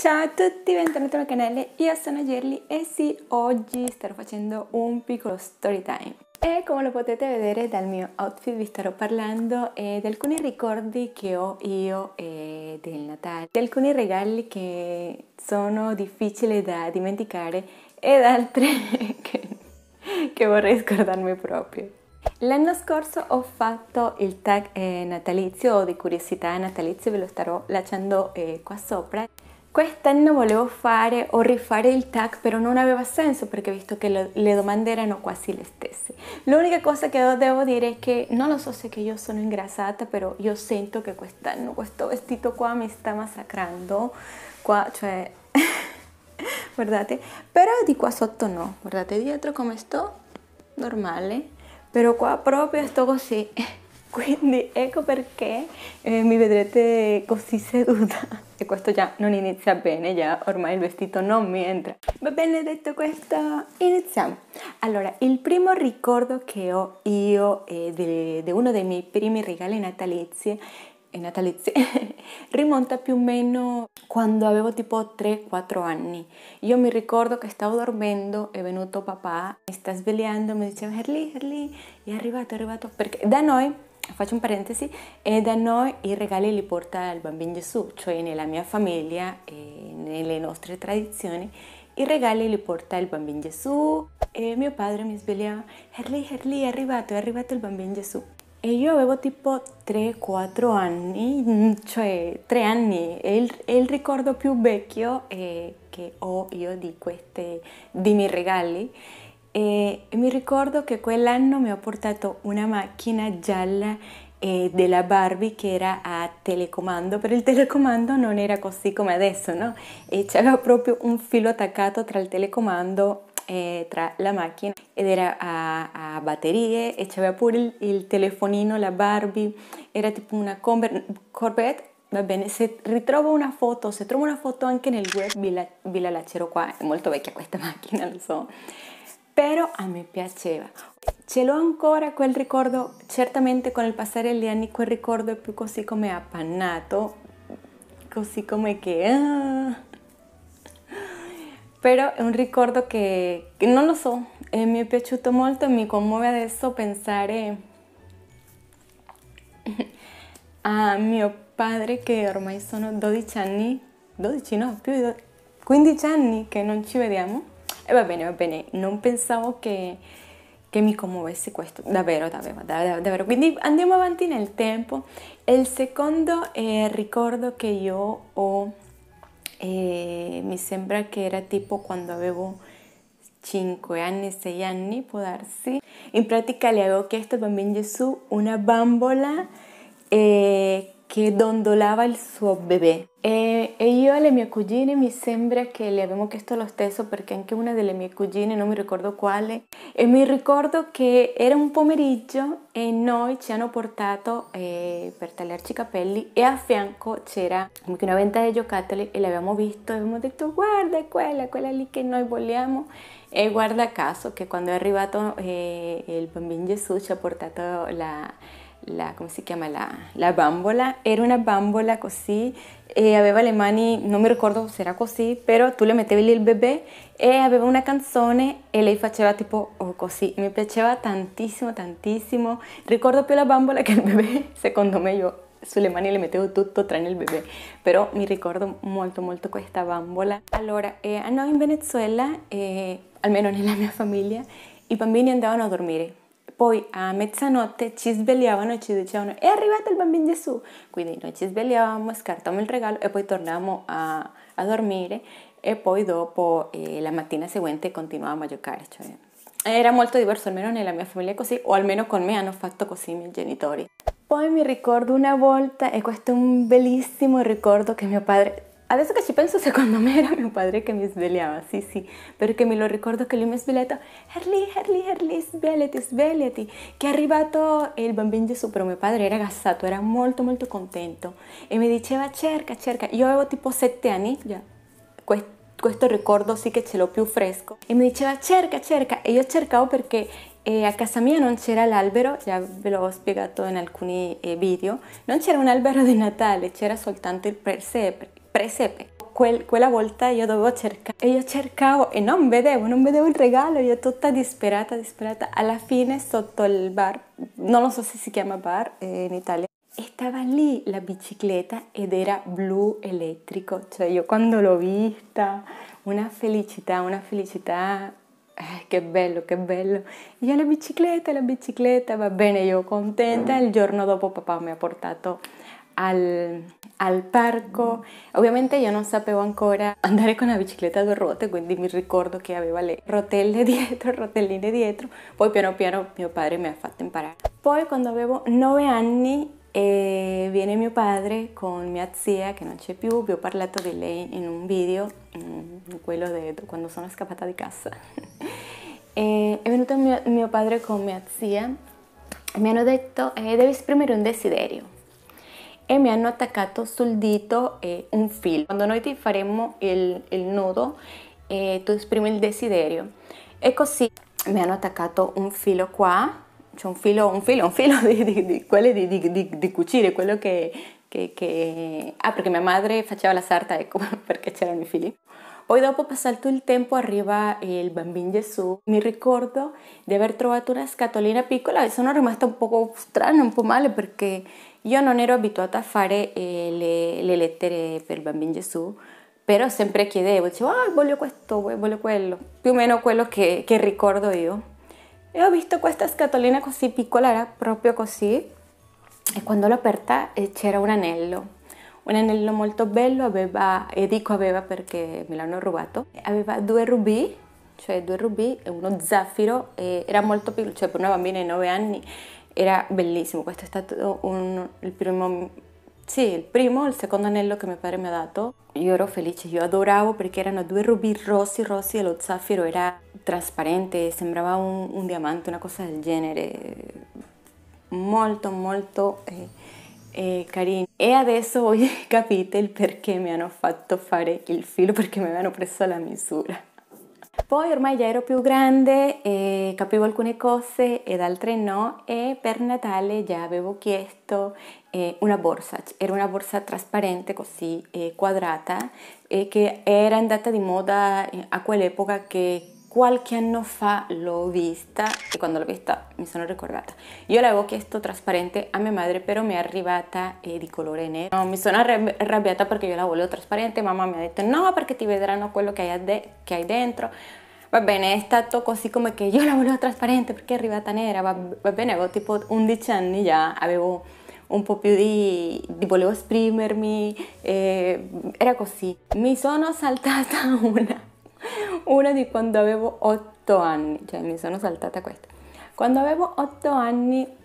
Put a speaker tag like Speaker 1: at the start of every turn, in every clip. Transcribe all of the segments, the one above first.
Speaker 1: Ciao a tutti, bentornati al canale, io sono Gerli e sì, oggi starò facendo un piccolo story time. E come lo potete vedere dal mio outfit vi starò parlando eh, di alcuni ricordi che ho io eh, del Natale, di alcuni regali che sono difficili da dimenticare ed altri che, che vorrei scordarmi proprio. L'anno scorso ho fatto il tag eh, natalizio o di curiosità natalizio, ve lo starò lasciando eh, qua sopra. Quest'anno volevo fare o rifare il tag, però non aveva senso perché visto che le, le domande erano quasi le stesse. L'unica cosa che devo dire è che non lo so se che io sono ingrassata, però io sento che quest'anno questo vestito qua mi sta massacrando. Qua, cioè, guardate, però di qua sotto no. Guardate dietro come sto, normale, però qua proprio sto così. Quindi ecco perché eh, mi vedrete così seduta. E questo già non inizia bene, già ormai il vestito non mi entra. Va bene, detto questo, iniziamo. Allora, il primo ricordo che ho io eh, di, di uno dei miei primi regali natalizi natalizi rimonta più o meno quando avevo tipo 3-4 anni. Io mi ricordo che stavo dormendo, è venuto papà, mi sta svegliando, mi diceva Herli, Herli, è arrivato, è arrivato, perché da noi faccio un parentesi, e da noi i regali li porta il bambino Gesù, cioè nella mia famiglia e nelle nostre tradizioni i regali li porta il bambino Gesù e mio padre mi svegliava, Herli, Herli, è arrivato, è arrivato il bambino Gesù. E io avevo tipo 3-4 anni, cioè 3 anni, è il, è il ricordo più vecchio eh, che ho io di, questi, di miei regali. E, mi ricordo che quell'anno mi ha portato una macchina gialla eh, della Barbie che era a telecomando, però il telecomando non era così come adesso, no? E c'era proprio un filo attaccato tra il telecomando e tra la macchina ed era a, a batterie e c'aveva pure il, il, telefonino, la Barbie, era tipo una Corvette Va bene, se ritrovo una foto, se trovo una foto anche nel web vi la, vi la lascerò qua, è molto vecchia questa macchina, lo so però a me piaceva. Ce l'ho ancora quel ricordo, certamente con il passare degli anni quel ricordo è più così come appannato, così come che... Ah. Però è un ricordo che, che non lo so, eh, mi è piaciuto molto e mi commuove adesso pensare a mio padre che ormai sono 12 anni, 12 no, più di 15 anni che non ci vediamo va bene, va bene, non pensavo che, che mi commuovesse questo, davvero, davvero, davvero, davvero. Quindi andiamo avanti nel tempo. Il secondo eh, ricordo che eh, sembra era tipo quando avevo 5 anni, 6 anni, può darsi. In pratica le avevo chiesto al bambino Gesù una bambola eh, che dondolava il suo. E, e, io alle mie cugine mi sembra che le abbiamo chiesto lo stesso perché anche una delle mie cugine, non mi ricordo quale, e mi ricordo che era un pomeriggio e noi ci hanno portato eh, per tagliarci i capelli e a fianco c'era una venta di giocattoli e l'abbiamo visto e abbiamo detto guarda quella, quella lì che noi vogliamo e guarda caso che quando è arrivato eh, il bambino Gesù ci ha portato la la, come si chiama, la, la, bambola, era una bambola così e aveva le mani, non mi ricordo era così, però tu le mettevi lì il bebè e aveva una canzone e lei faceva tipo oh, così, mi piaceva tantissimo, tantissimo, ricordo più la bambola che il bebè, secondo me io sulle mani le mettevo tutto tranne il bebè, però mi ricordo molto molto questa bambola. Allora, eh, noi in Venezuela, eh, almeno nella mia famiglia, i bambini andavano a dormire poi a mezzanotte ci svegliavano e ci dicevano è arrivato il bambino Gesù. Quindi noi ci svegliavamo, scartavamo il regalo e poi tornavamo a, a dormire e poi dopo eh, la mattina seguente continuavamo a giocare. Cioè, era molto diverso, almeno nella mia famiglia così, o almeno con me hanno fatto così i miei genitori. Poi mi ricordo una volta, e questo è un bellissimo ricordo che mio padre Adesso che ci penso, secondo me era mio padre che mi svegliava, sì sì, perché me lo ricordo che lui mi ha Herli, Herli, Herli, svegliati, svegliati, che è arrivato il bambino Gesù, però mio padre era gassato, era molto molto contento. E mi diceva cerca, cerca, io avevo tipo sette anni, già, questo questo ricordo sì che ce l'ho più fresco. E mi diceva cerca cerca e io cercavo perché eh, a casa mia non c'era l'albero, già ve l'ho spiegato in alcuni eh, video, non c'era un albero di Natale, c'era soltanto il presepe, presepe. quel, quella volta io dovevo cercare e io cercavo e non vedevo, non vedevo il regalo, io tutta disperata, disperata. Alla fine sotto il bar, non lo so se si chiama bar eh, in Italia, stava lì la bicicletta ed era blu elettrico, cioè io quando l'ho vista, una felicità, una felicità eh, che bello, che bello. Io la bicicletta, la bicicletta, va bene, io contenta. Il giorno dopo papà mi ha portato al, al parco. Ovviamente io non sapevo ancora andare con la bicicletta a due ruote, quindi mi ricordo che aveva le rotelle dietro, rotelline dietro. Poi piano piano mio padre mi ha fatto imparare. Poi quando avevo nove anni viene mio padre con mia zia che non c'è più, vi ho parlato di lei in un video, in quello di quando sono scappata di casa. e è venuto mio, mio, padre con mia zia e mi hanno detto eh, devi esprimere un desiderio e mi hanno attaccato sul dito eh, un filo. Quando noi ti faremo il, il nudo eh, tu esprimi il desiderio e così mi hanno attaccato un filo qua c'è un filo, un filo, un filo di, di, di di, di, cucire, quello che, che, che, Ah, perché mia madre faceva la sarta, ecco, perché c'erano i fili. Poi dopo passato il tempo arriva il bambino Gesù. Mi ricordo di aver trovato una scatolina piccola e sono rimasta un po' strana, un po' male perché io non ero abituata a fare eh, le, le, lettere per il bambino Gesù, però sempre chiedevo, dicevo, ah, voglio questo, voglio quello, più o meno quello che, che ricordo io. E ho visto questa scatolina così piccola, era proprio così, e quando l'ho aperta eh, c'era un anello, un anello molto bello, aveva, e dico aveva perché me l'hanno rubato, aveva due rubì, cioè due rubì e uno zaffiro, era molto piccolo, cioè per una bambina di 9 anni era bellissimo, questo è stato un, il primo sì, il primo, il secondo anello che mio padre mi ha dato, io ero felice, io adoravo perché erano due rubi rossi rossi e lo zaffiro era trasparente, sembrava un, un diamante, una cosa del genere, molto molto eh, eh, carino. E adesso voi capite il perché mi hanno fatto fare il filo, perché mi avevano preso la misura. Poi ormai già ero più grande, e capivo alcune cose ed altre no e per Natale già avevo chiesto eh, una borsa, era una borsa trasparente così eh, quadrata eh, che era andata di moda eh, a quell'epoca che qualche anno fa l'ho vista e quando l'ho vista mi sono ricordata. Io l'avevo chiesto trasparente a mia madre, però mi è arrivata eh, di colore nero. No, mi sono arrabbiata perché io la volevo trasparente, mamma mi ha detto no perché ti vedranno quello che hai, che hai dentro. Va bene, è stato così come che io la volevo trasparente perché è arrivata nera, va, va bene, avevo tipo 11 anni già, avevo un po' più di, di volevo esprimermi, eh, era così. Mi sono saltata una una di quando avevo 8 anni, cioè mi sono saltata questa. Quando avevo 8 anni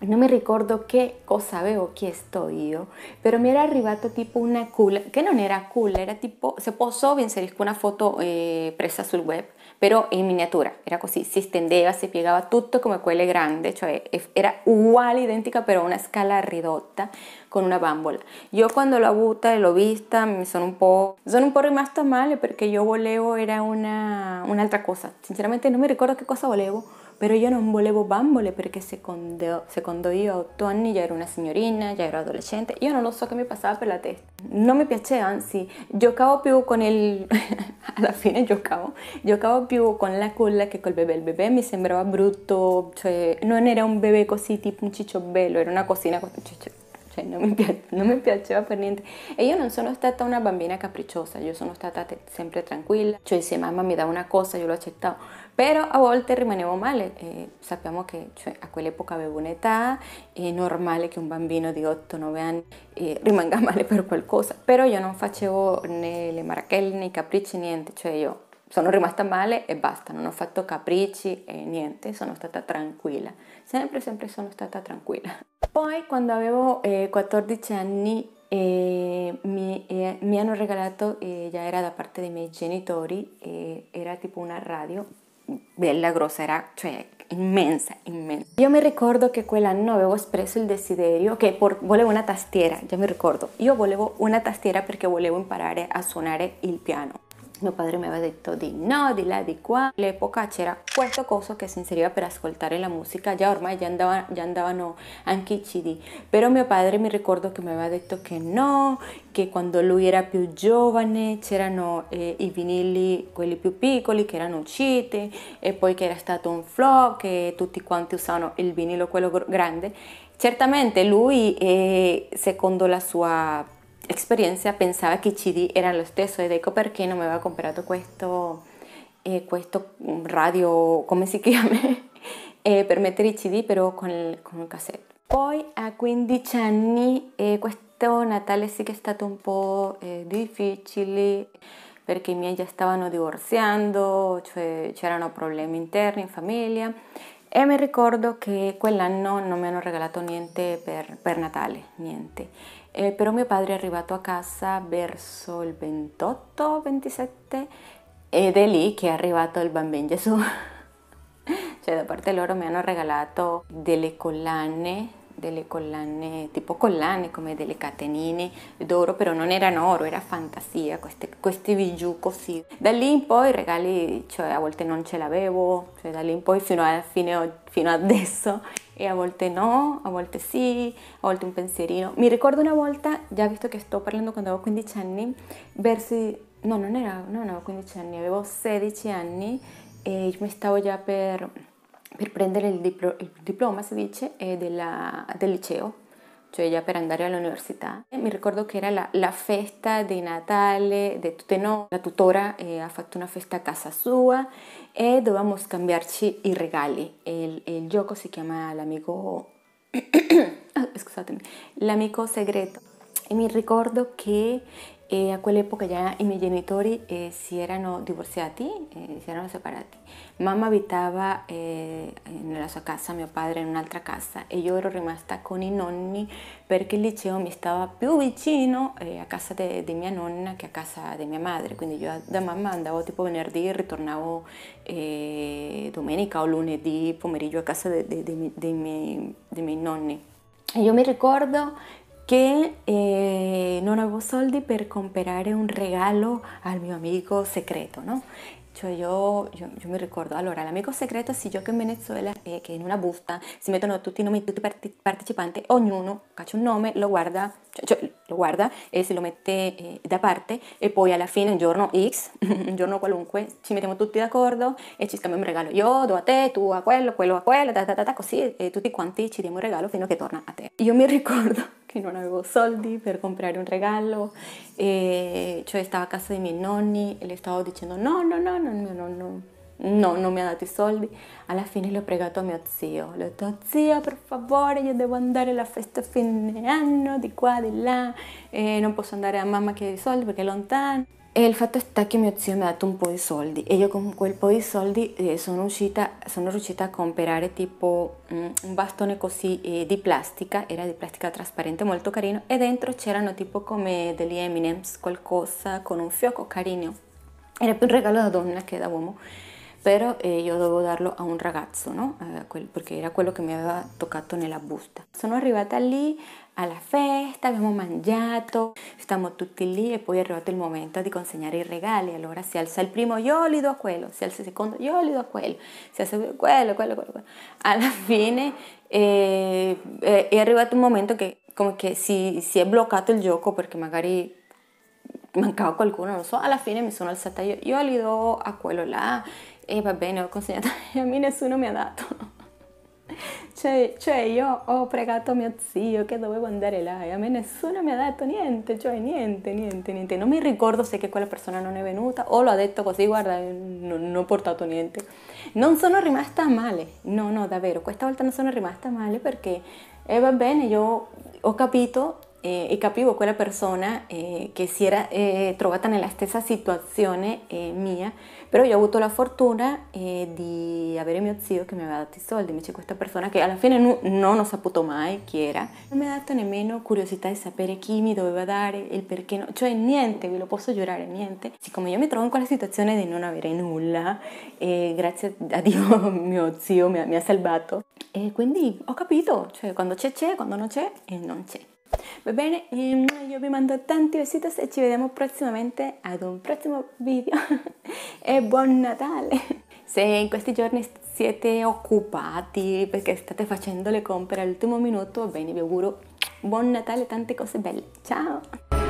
Speaker 1: non mi ricordo che cosa avevo chiesto io, però mi era arrivato tipo una culla, che non era culla, era tipo, se posso vi inserisco una foto eh, presa sul web, però in miniatura, era così, si stendeva, si piegava tutto come quelle grandi, cioè era uguale, identica, però a una scala ridotta con una bambola. Io quando l'ho avuta e l'ho vista mi sono un po', sono un po' rimasta male perché io volevo, era una, un'altra cosa, sinceramente non mi ricordo che cosa volevo, però io non volevo bambole perché secondo, secondo io a otto anni già ero una signorina, già ero adolescente, io non lo so che mi passava per la testa. Non mi piaceva, anzi, giocavo più con il... alla fine giocavo, giocavo più con la culla che col bebè. Il bebè mi sembrava brutto, cioè non era un bebè così tipo un ciccio bello, era una cosina così, cioè, cioè non, mi piace, non mi piaceva per niente. E io non sono stata una bambina capricciosa, io sono stata sempre tranquilla, cioè se mamma mi dà una cosa io lo accettavo. Però a volte rimanevo male, eh, sappiamo che cioè, a quell'epoca avevo un'età, è normale che un bambino di 8-9 anni eh, rimanga male per qualcosa, però io non facevo né le marachelle né i capricci, niente, cioè io sono rimasta male e basta, non ho fatto capricci e niente, sono stata tranquilla, sempre, sempre sono stata tranquilla. Poi quando avevo eh, 14 anni eh, mi, eh, mi, hanno regalato, eh, già era da parte dei miei genitori, eh, era tipo una radio bella, grossa, era cioè immensa, immensa. Io mi ricordo che quell'anno avevo espresso il desiderio che por, volevo una tastiera, già mi ricordo. Io volevo una tastiera perché volevo imparare a suonare il piano. Mio padre mi aveva detto di no, di là, di qua. All'epoca c'era questo coso che si inseriva per ascoltare la musica, già ormai già, andava, già andavano anche i CD. Però mio padre mi ricordo che mi aveva detto che no, che quando lui era più giovane c'erano eh, i vinili, quelli più piccoli, che erano usciti, e poi che era stato un flop, che tutti quanti usavano il vinilo, quello grande. Certamente lui, eh, secondo la sua esperienza pensava che i CD erano lo stesso ed ecco perché non mi aveva comprato questo, eh, questo radio, come si chiama, eh, per mettere i CD però con il, con il cassette. Poi a 15 anni eh, questo Natale sì che è stato un po' eh, difficile perché i miei già stavano divorziando, cioè c'erano problemi interni in famiglia e mi ricordo che quell'anno non mi hanno regalato niente per, per Natale, niente. Eh, però mio padre è arrivato a casa verso il 28-27 ed è lì che è arrivato il bambino Gesù. cioè da parte loro mi hanno regalato delle collane delle collane, tipo collane come delle catenine d'oro, però non erano oro, era fantasia, queste, questi bijou così. Da lì in poi i regali, cioè a volte non ce l'avevo, cioè da lì in poi fino, alla fine, fino adesso e a volte no, a volte sì, a volte un pensierino. Mi ricordo una volta, già visto che sto parlando quando avevo 15 anni, versi, no, non, era, non avevo 15 anni, avevo 16 anni e mi stavo già per, per prendere il, diplo, il, diploma, si dice, della, del liceo cioè già per andare all'università. E mi ricordo che era la, la, festa di Natale di tutte noi, la tutora eh, ha fatto una festa a casa sua e dovevamo scambiarci i regali. Il, il gioco si chiama l'amico... L'amico segreto. E mi ricordo che e a quell'epoca i miei genitori eh, si erano divorziati, eh, si erano separati. Mamma abitava eh, nella sua casa, mio padre in un'altra casa e io ero rimasta con i nonni perché il liceo mi stava più vicino eh, a casa di mia nonna che a casa di mia madre. Quindi io da mamma andavo tipo venerdì e ritornavo eh, domenica o lunedì pomeriggio a casa dei miei nonni. E io mi ricordo che eh, non avevo soldi per comprare un regalo al mio amico segreto, no? Cioè io, io, io, mi ricordo, allora l'amico segreto si gioca in Venezuela e che in una busta si mettono tutti i nomi di tutti i ognuno caccia un nome, lo guarda, lo guarda e se lo mette eh, da parte e poi alla fine un giorno X, un giorno qualunque, ci mettiamo tutti d'accordo e ci scambiamo un regalo. Io do a te, tu a quello, quello a quello, da, da, da, così e tutti quanti ci diamo un regalo fino a che torna a te. Io mi ricordo che non avevo soldi per comprare un regalo, e cioè stavo a casa dei miei nonni e le stavo dicendo no, no, no, no, mio nonno no, non mi ha dato i soldi. Alla fine l'ho pregato a mio zio, le ho detto zio per favore io devo andare alla festa fine anno, di qua, di là, e non posso andare a mamma che ha i soldi perché è lontano. E il fatto sta che mio zio mi ha dato un po' di soldi e io con quel po' di soldi eh, sono, uscita, sono riuscita a comprare tipo mm, un bastone così eh, di plastica, era di plastica trasparente molto carino e dentro c'erano tipo come degli M&M's, qualcosa con un fiocco carino. Era più un regalo da donna che da uomo, però eh, io darlo a un ragazzo, no? Eh, perché era quello che mi aveva toccato nella busta. Sono arrivata lì alla festa, abbiamo mangiato, stiamo tutti lì e poi è arrivato il momento di consegnare i regali. Allora si alza il primo, io li do a quello, si alza il secondo, io li do a quello, si alza quello, quello, quello. quello. Alla fine eh, è arrivato un momento che come che si, si è bloccato il gioco perché magari mancava qualcuno, non so, alla fine mi sono alzata io, io li do a quello là e va bene, ho consegnato e a me nessuno mi ha dato. Cioè, cioè, io ho pregato mio zio che dovevo andare là e a me nessuno mi ha detto niente, cioè niente, niente, niente. Non mi ricordo se quella persona non è venuta o lo ha detto così, guarda, non, ho portato niente. Non sono rimasta male, no, no, davvero, questa volta non sono rimasta male perché eh, va bene, io ho capito eh, e capivo quella persona eh, che si era eh, trovata nella stessa situazione eh, mia, però io ho avuto la fortuna eh, di avere mio zio che mi aveva dato i soldi, invece questa persona che alla fine nu- non ho saputo mai chi era, non mi ha dato nemmeno curiosità di sapere chi mi doveva dare, il perché, no, cioè niente, ve lo posso giurare, niente. Siccome io mi trovo in quella situazione di non avere nulla, grazie a Dio mio zio mi ha, mi ha salvato, e quindi ho capito, cioè quando c'è c'è, quando non c'è e non c'è. Va bene, io vi mando tanti besitos e ci vediamo prossimamente ad un prossimo video e buon Natale! Se in questi giorni siete occupati perché state facendo le compere all'ultimo minuto, bene, vi auguro buon Natale e tante cose belle. Ciao!